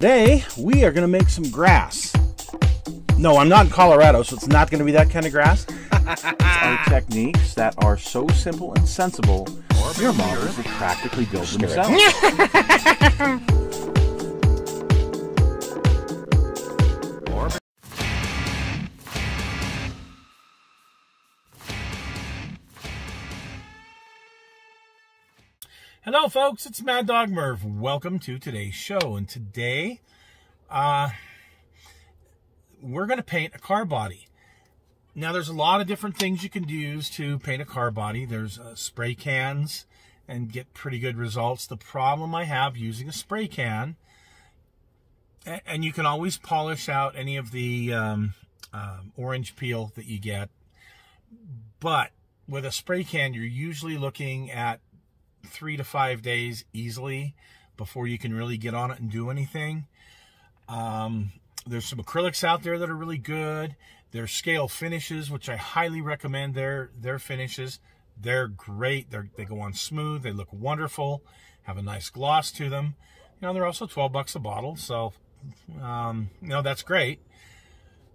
Today, we are going to make some grass. No, I'm not in Colorado, so it's not going to be that kind of grass. These are techniques that are so simple and sensible, your models will practically build themselves. Hello, folks. It's Mad Dog Merv. Welcome to today's show. And today, uh, we're going to paint a car body. Now, there's a lot of different things you can use to paint a car body. There's uh, spray cans and get pretty good results. The problem I have using a spray can, and you can always polish out any of the um, um, orange peel that you get, but with a spray can, you're usually looking at three to five days easily before you can really get on it and do anything. Um, there's some acrylics out there that are really good. There's scale finishes, which I highly recommend their their finishes. They're great. They're, they go on smooth. They look wonderful. Have a nice gloss to them. You know, they're also 12 bucks a bottle. So, um, you know, that's great.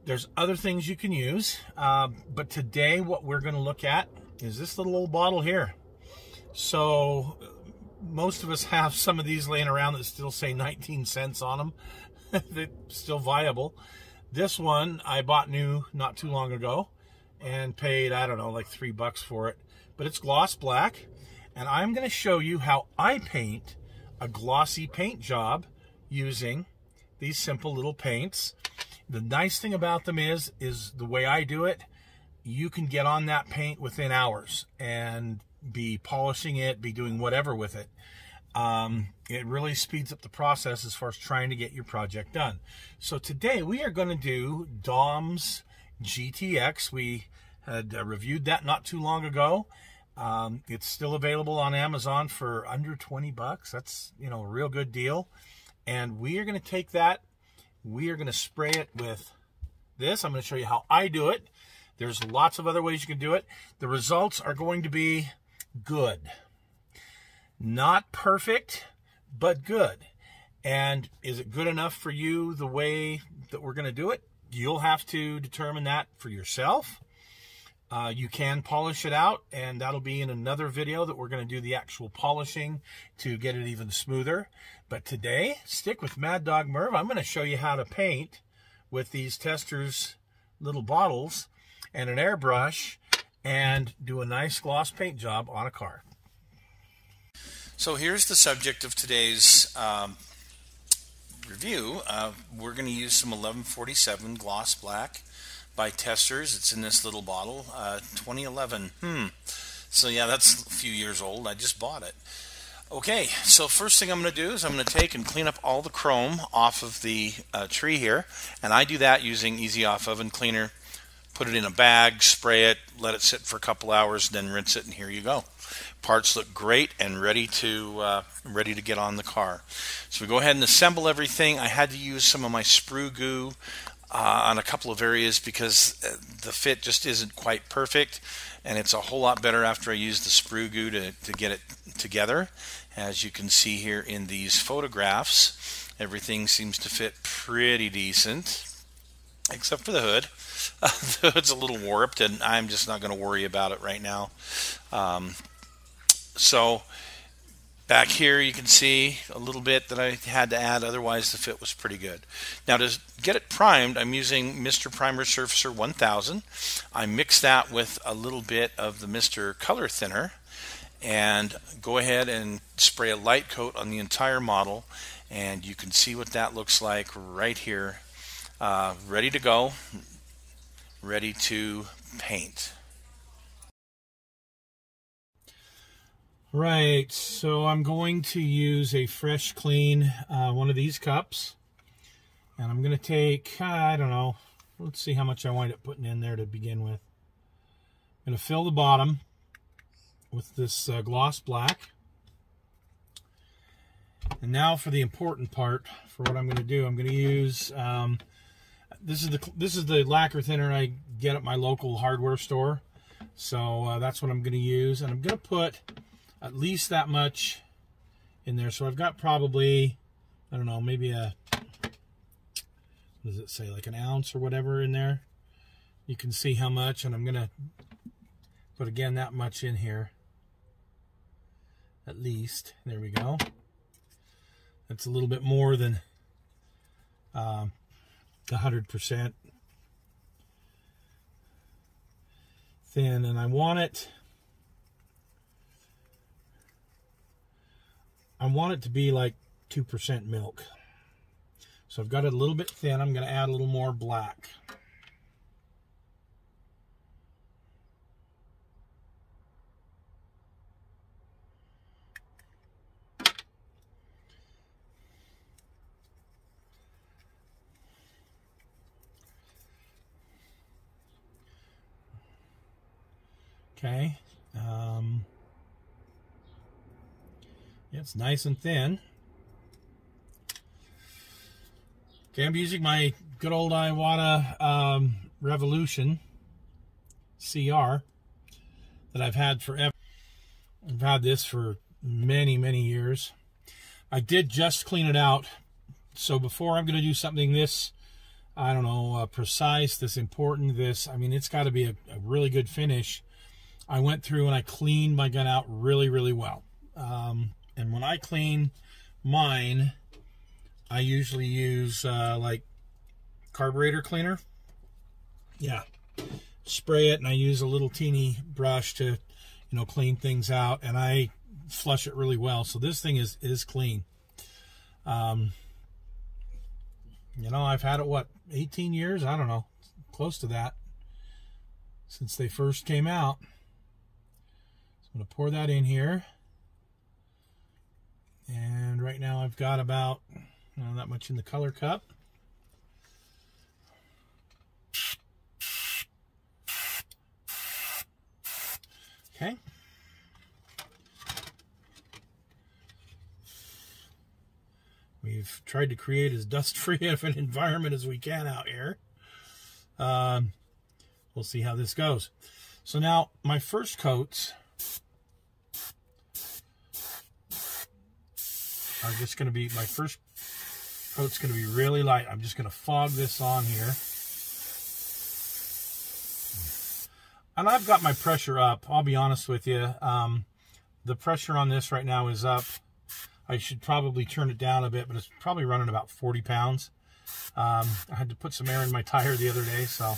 There's other things you can use. Uh, but today, what we're going to look at is this little old bottle here. So most of us have some of these laying around that still say 19 cents on them. They're still viable. This one I bought new not too long ago and paid, I don't know, like three bucks for it. But it's gloss black. And I'm going to show you how I paint a glossy paint job using these simple little paints. The nice thing about them is, is the way I do it, you can get on that paint within hours. And be polishing it, be doing whatever with it. Um, it really speeds up the process as far as trying to get your project done. So today we are going to do Dom's GTX. We had uh, reviewed that not too long ago. Um, it's still available on Amazon for under 20 bucks. That's, you know, a real good deal. And we are going to take that, we are going to spray it with this. I'm going to show you how I do it. There's lots of other ways you can do it. The results are going to be good. Not perfect, but good. And is it good enough for you the way that we're going to do it? You'll have to determine that for yourself. Uh, you can polish it out, and that'll be in another video that we're going to do the actual polishing to get it even smoother. But today, stick with Mad Dog Merv. I'm going to show you how to paint with these Testors little bottles and an airbrush and do a nice gloss paint job on a car. So here's the subject of today's um, review. Uh, we're going to use some 1147 gloss black by Testors. It's in this little bottle, uh, 2011. Hmm. So yeah, that's a few years old. I just bought it. Okay, so first thing I'm going to do is I'm going to take and clean up all the chrome off of the uh, tree here, and I do that using Easy Off Oven Cleaner put it in a bag, spray it, let it sit for a couple hours, then rinse it, and here you go. Parts look great and ready to uh, ready to get on the car. So we go ahead and assemble everything. I had to use some of my sprue goo uh, on a couple of areas because uh, the fit just isn't quite perfect, and it's a whole lot better after I use the sprue goo to, to get it together. As you can see here in these photographs, everything seems to fit pretty decent, except for the hood. it's a little warped, and I'm just not going to worry about it right now. Um, so back here you can see a little bit that I had to add otherwise the fit was pretty good now to get it primed I'm using Mr. Primer Surfacer 1000 I mix that with a little bit of the Mr. Color Thinner and go ahead and spray a light coat on the entire model and you can see what that looks like right here uh, ready to go ready to paint. Right, so I'm going to use a fresh, clean, uh, one of these cups. And I'm going to take, I don't know, let's see how much I wind up putting in there to begin with. I'm going to fill the bottom with this uh, gloss black. And now for the important part, for what I'm going to do, I'm going to use um, this is the this is the lacquer thinner I get at my local hardware store. So uh, that's what I'm going to use. And I'm going to put at least that much in there. So I've got probably, I don't know, maybe a does it say, like an ounce or whatever in there. You can see how much, and I'm going to put again that much in here. At least. There we go. That's a little bit more than um, 100% thin. And I want it, I want it to be like 2% milk. So I've got it a little bit thin. I'm going to add a little more black. Okay. Um, it's nice and thin. Okay, I'm using my good old Iwata um, Revolution CR that I've had forever. I've had this for many, many years. I did just clean it out. So before I'm going to do something this, I don't know, uh, precise, this important, this, I mean, it's got to be a, a really good finish. I went through and I cleaned my gun out really, really well. Um, and when I clean mine, I usually use uh, like carburetor cleaner. Yeah, spray it, and I use a little teeny brush to, you know, clean things out, and I flush it really well. So this thing is is clean. Um, you know, I've had it what 18 years? I don't know, close to that since they first came out. I'm going to pour that in here. And right now I've got about not that much in the color cup. Okay. We've tried to create as dust-free of an environment as we can out here. Um, we'll see how this goes. So now my first coats are just going to be, my first coat's going to be really light. I'm just going to fog this on here. And I've got my pressure up. I'll be honest with you. Um, the pressure on this right now is up. I should probably turn it down a bit, but it's probably running about 40 pounds. Um, I had to put some air in my tire the other day, so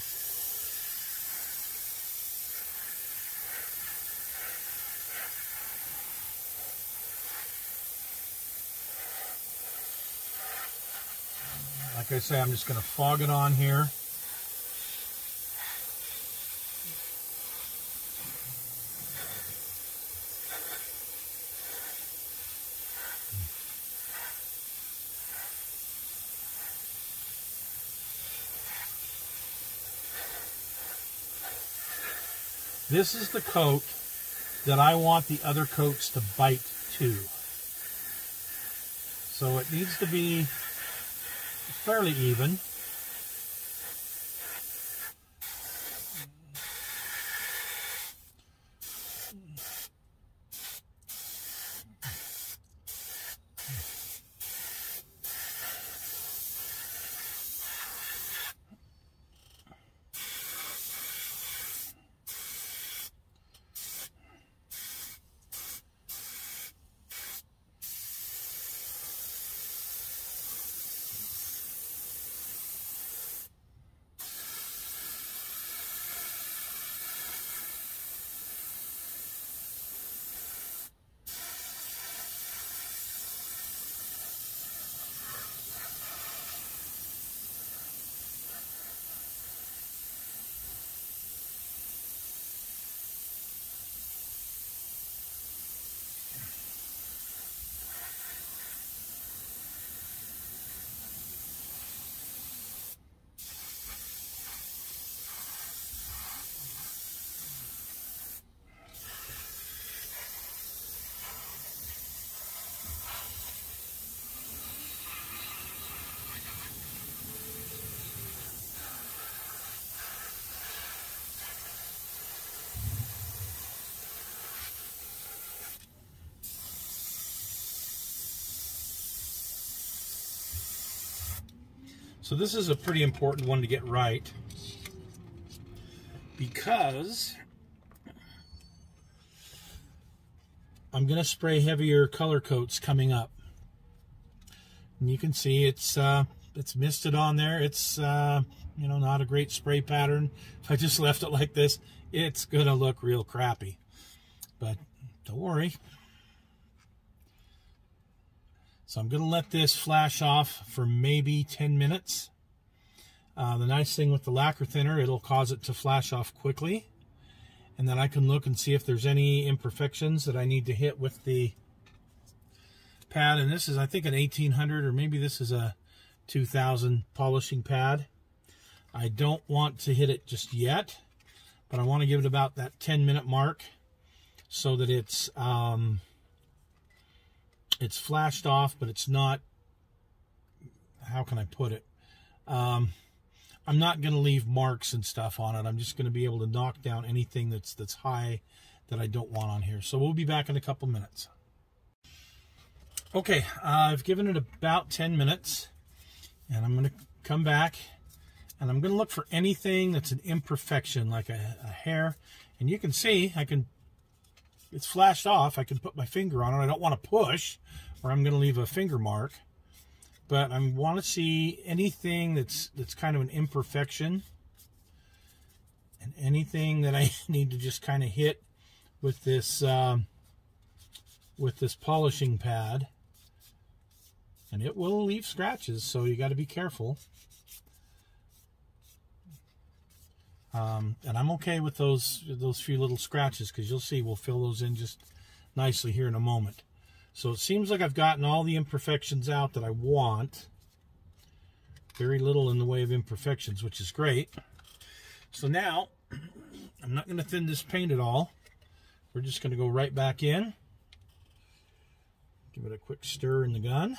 Like I say, I'm just going to fog it on here. This is the coat that I want the other coats to bite to. So it needs to be fairly even. So this is a pretty important one to get right because I'm going to spray heavier color coats coming up. And you can see it's uh, it's misted on there. It's uh, you know not a great spray pattern. If I just left it like this, it's going to look real crappy. But don't worry. So I'm going to let this flash off for maybe 10 minutes. Uh, the nice thing with the lacquer thinner, it'll cause it to flash off quickly. And then I can look and see if there's any imperfections that I need to hit with the pad. And this is, I think, an 1800 or maybe this is a 2000 polishing pad. I don't want to hit it just yet, but I want to give it about that 10 minute mark so that it's um, it's flashed off, but it's not, how can I put it? Um, I'm not going to leave marks and stuff on it. I'm just going to be able to knock down anything that's that's high that I don't want on here. So we'll be back in a couple minutes. Okay, uh, I've given it about 10 minutes, and I'm going to come back, and I'm going to look for anything that's an imperfection, like a, a hair. And you can see, I can, it's flashed off. I can put my finger on it. I don't want to push, or I'm going to leave a finger mark but I want to see anything that's that's kind of an imperfection and anything that I need to just kind of hit with this um, with this polishing pad and it will leave scratches so you got to be careful um, and I'm okay with those those few little scratches because you'll see we'll fill those in just nicely here in a moment so it seems like I've gotten all the imperfections out that I want. Very little in the way of imperfections, which is great. So now, I'm not going to thin this paint at all. We're just going to go right back in. Give it a quick stir in the gun.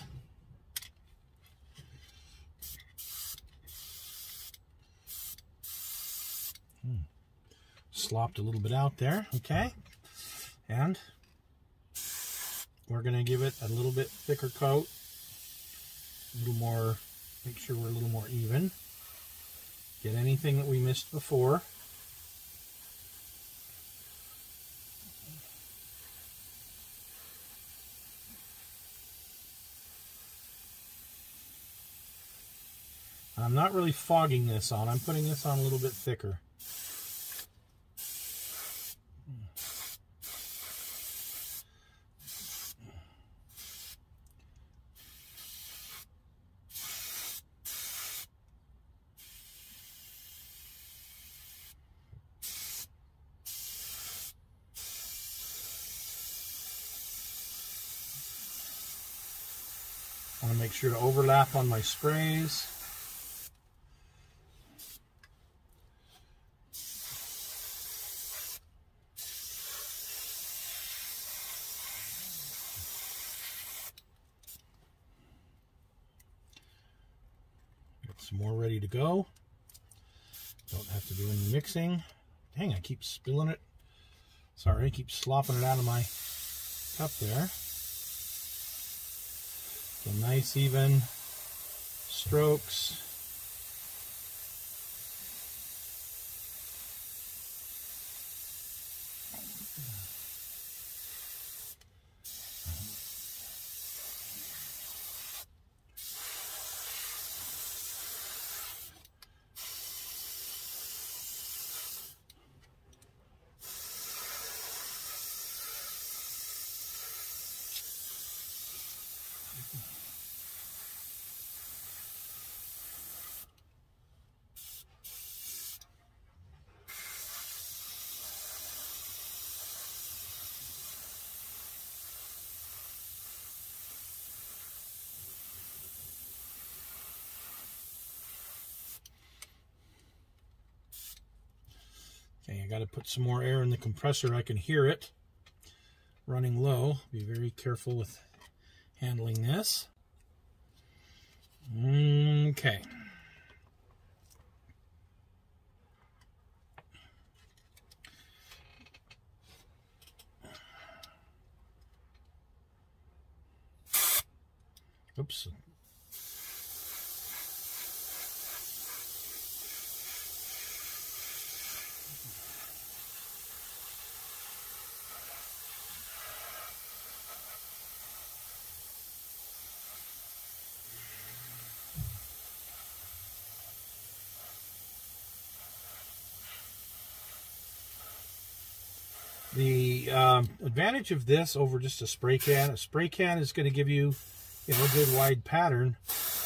Slopped a little bit out there, okay? And we're going to give it a little bit thicker coat, a little more, make sure we're a little more even. Get anything that we missed before. I'm not really fogging this on. I'm putting this on a little bit thicker. Make sure to overlap on my sprays. Get some more ready to go. Don't have to do any mixing. Dang, I keep spilling it. Sorry, I keep slopping it out of my cup there. Some nice even strokes. Okay, I got to put some more air in the compressor. I can hear it running low. Be very careful with handling this. Okay. Oops. The um, advantage of this over just a spray can, a spray can is going to give you, you know, a good wide pattern,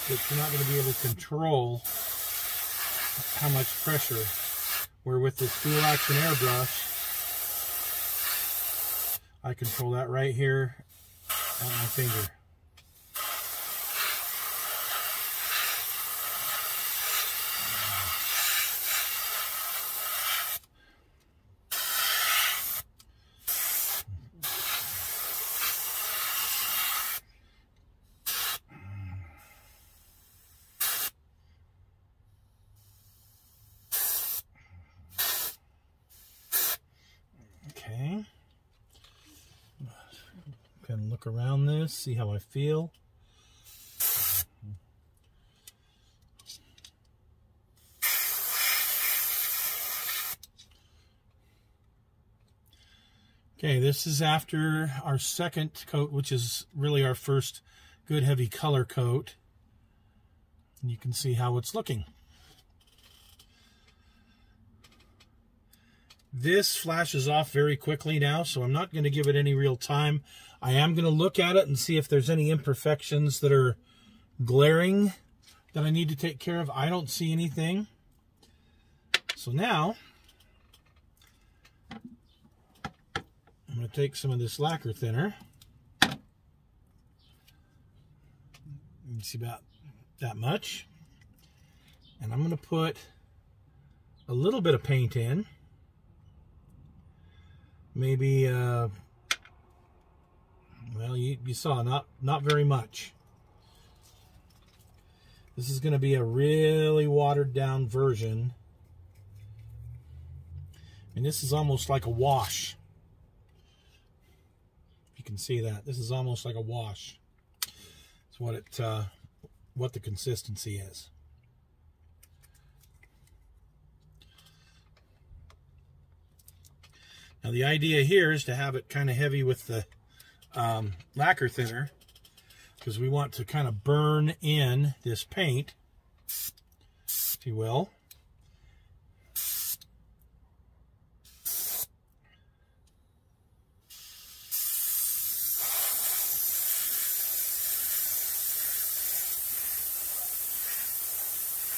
but you're not going to be able to control how much pressure. Where with this dual action airbrush, I control that right here on my finger. Okay. Can look around this, see how I feel. Okay, this is after our second coat, which is really our first good heavy color coat. And you can see how it's looking. This flashes off very quickly now, so I'm not going to give it any real time. I am going to look at it and see if there's any imperfections that are glaring that I need to take care of. I don't see anything. So now, I'm going to take some of this lacquer thinner. You see about that much. And I'm going to put a little bit of paint in maybe uh, well you, you saw not not very much. This is going to be a really watered down version. And this is almost like a wash. You can see that. This is almost like a wash. It's what it uh, what the consistency is Now the idea here is to have it kind of heavy with the um, lacquer thinner because we want to kind of burn in this paint, if you will.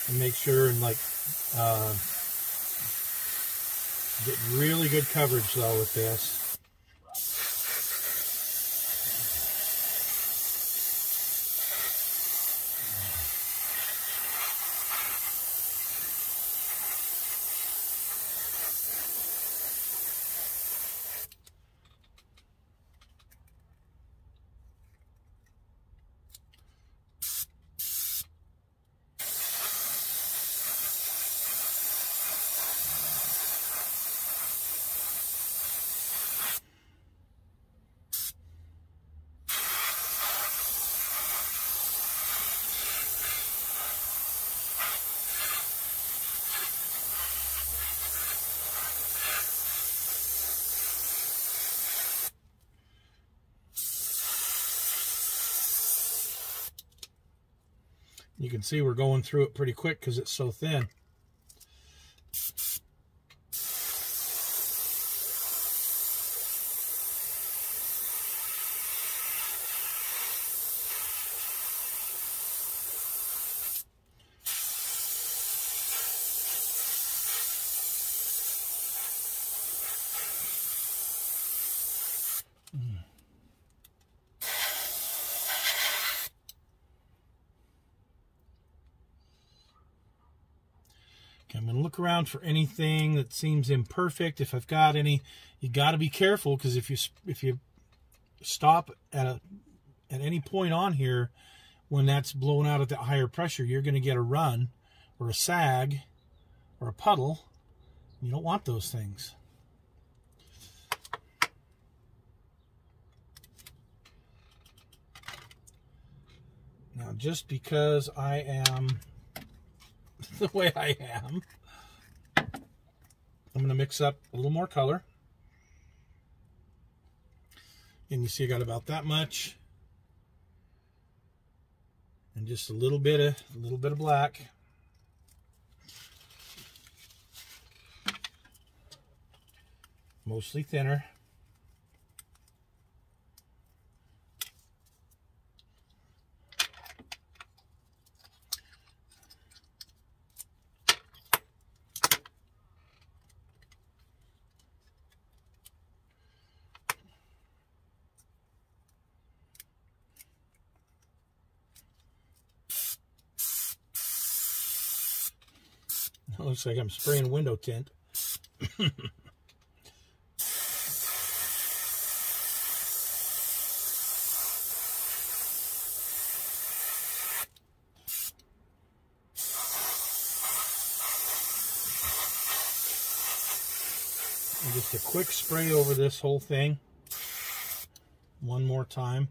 And make sure and like uh, Get really good coverage though with this. You can see we're going through it pretty quick because it's so thin. Around for anything that seems imperfect. If I've got any, you got to be careful because if you if you stop at a at any point on here when that's blown out at that higher pressure, you're going to get a run or a sag or a puddle. You don't want those things. Now, just because I am the way I am. I'm going to mix up a little more color. And you see I got about that much. And just a little bit of a little bit of black. Mostly thinner. Looks like I'm spraying window tint. Just a quick spray over this whole thing. One more time.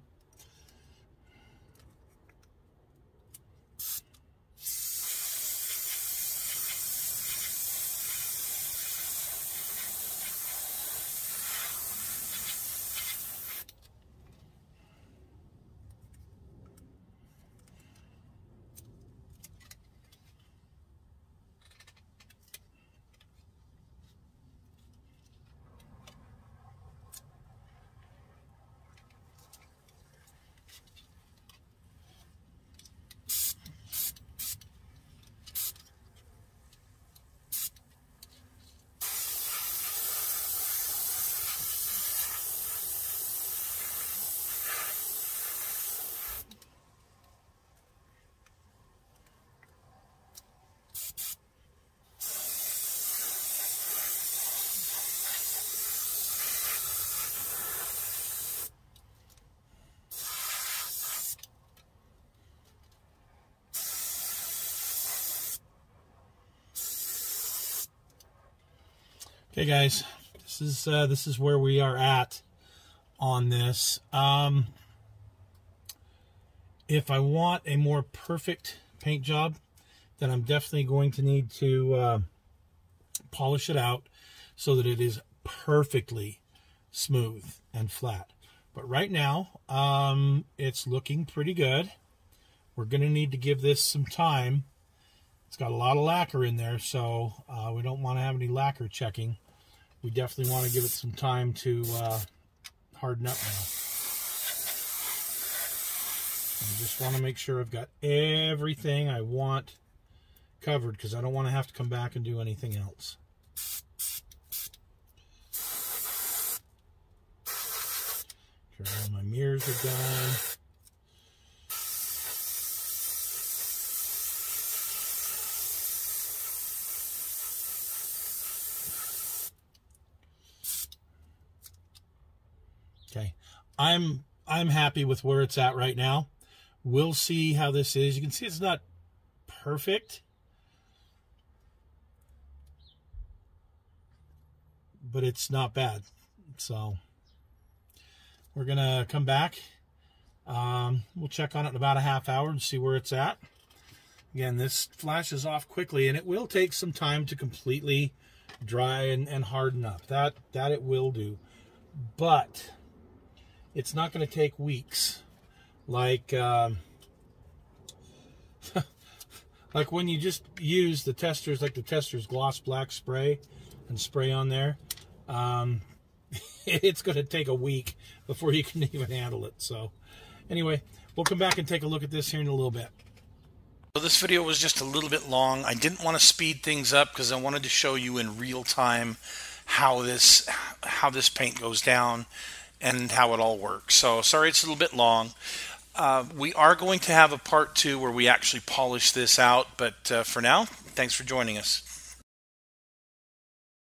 Okay, guys, this is uh, this is where we are at on this. Um, if I want a more perfect paint job, then I'm definitely going to need to uh, polish it out so that it is perfectly smooth and flat. But right now, um, it's looking pretty good. We're going to need to give this some time. It's got a lot of lacquer in there, so uh, we don't want to have any lacquer checking we definitely want to give it some time to uh, harden up now. I just want to make sure I've got everything I want covered because I don't want to have to come back and do anything else. Sure, all my mirrors are done. Okay. I'm I'm happy with where it's at right now. We'll see how this is. You can see it's not perfect. But it's not bad. So we're going to come back. Um, we'll check on it in about a half hour and see where it's at. Again, this flashes off quickly, and it will take some time to completely dry and, and harden up. That that it will do. But it's not going to take weeks. Like um, like when you just use the Testors like the Testors gloss black spray and spray on there um, it's going to take a week before you can even handle it. So anyway we'll come back and take a look at this here in a little bit. So this video was just a little bit long. I didn't want to speed things up because i wanted to show you in real time how this how this paint goes down and how it all works. So sorry it's a little bit long. Uh, we are going to have a part two where we actually polish this out, but uh, for now, thanks for joining us.